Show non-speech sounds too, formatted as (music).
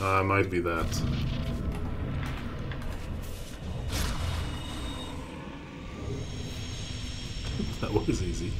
Uh, might be that. (laughs) that was easy.